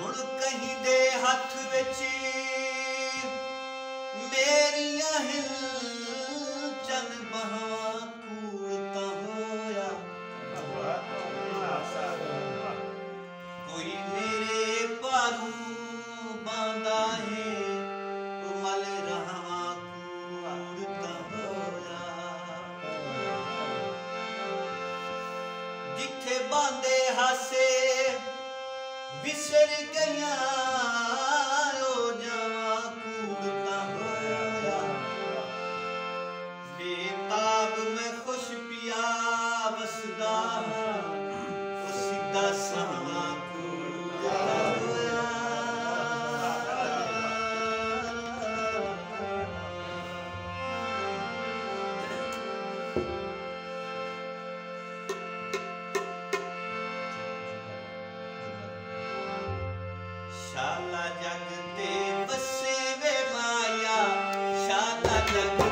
ਹੁਣ ਕਹੀਂ ਦੇ ਹੱਥ ਵਿੱਚ ਮੇਰੀਆਂ ਹਿਲ ਚਲ ਬਹਾ ਕੂੜਤਾ ਹੋਇਆ। ਕੋਈ ਮੇਰੇ ਭਾਰੂ ਬਾਂਦਾ ਹੈ, ਮਲ ਰਹਾ ਹੋਇਆ। ਜਿੱਥੇ ਬਾਂਦੇ ਹਾਸੇ biser gaya Thank you.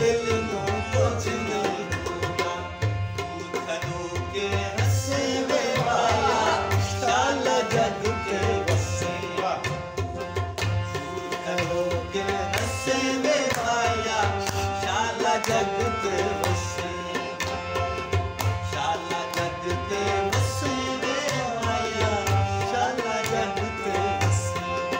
killing.